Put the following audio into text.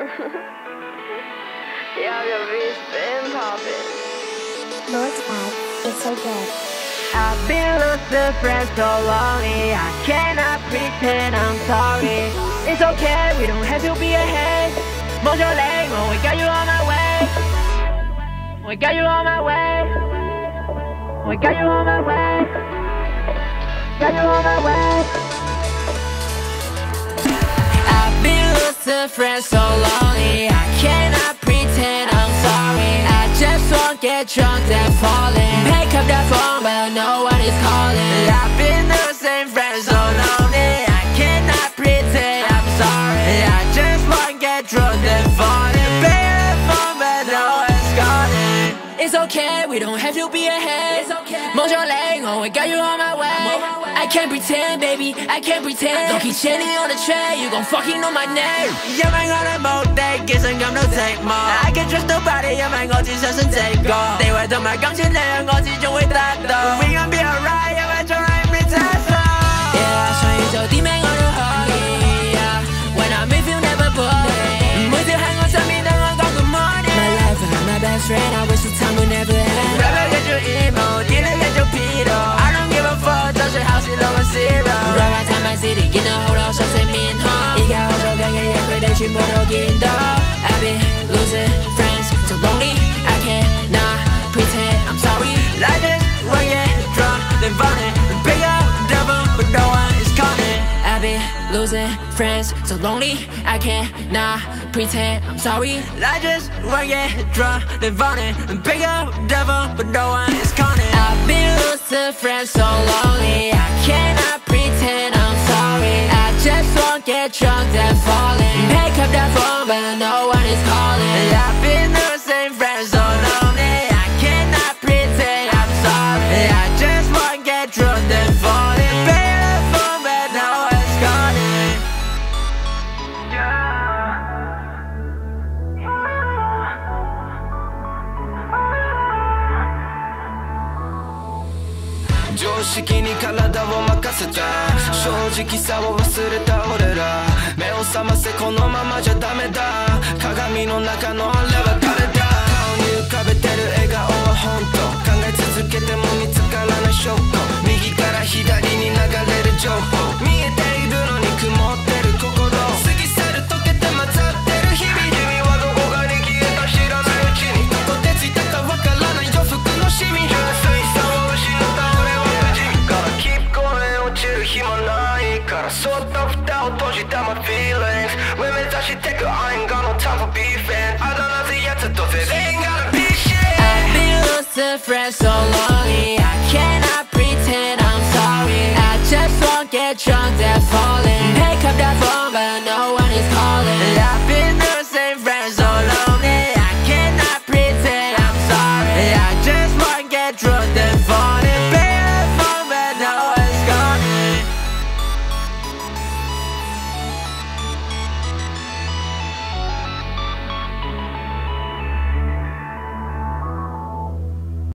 yeah, your bitch been poppin'. Lord's vibe is so good. I've been losing friends so long, I cannot pretend I'm sorry. It's okay, we don't have to be ahead. 먼저 lane, oh, we got you on my way. We got you on my way. We got you on my way. Got you on my way. Losing friends so lonely I cannot pretend I'm sorry. I just won't get drunk and falling. Pick up the phone, but no one is calling. I've been losing friends so lonely I cannot pretend I'm sorry. I just won't get drunk and falling. Pick up the phone, but no one's calling. It's okay, we don't have to be ahead. It's okay. 먼저 lane, oh, we got you on my way. I can't pretend, baby, I can't pretend. Don't keep chanting on the train, you gon' fucking know my name. Yeah, man, on a mode, they get some gum, no take more. I can trust nobody, yeah, man, 我只相信这个。你會同埋感情那樣，我始終會得到。We gon' be alright, yeah, 我從來沒猜錯。Yeah，所以就點樣我都可以。Yeah, When I'm with you, never boring. 每次喺我身邊等我講 good morning. My life and my best friend, I wish the time would never end. Rapper get you emo, dealer get you pedo. 就算考试攞个 zero。Right by my city，见到好多熟悉面孔，而家好多嘅嘢，佢哋全部都见到。Losing friends, so lonely, I cannot pretend I'm sorry. Like this, when you drunk, then funny, pick up phone, but no one is calling. I've been losing friends so lonely, I cannot pretend I'm sorry. I just won't get drunk and falling. Pick up the 常識に体を任せた。正直さを忘れた俺ら。目を覚ませこのままじゃダメだ。鏡の中のあ she down my feelings. Women thought she take her, I ain't got no time for beefing. I don't know the answer, entonces ain't gotta be shit. I've been lost, a friend so long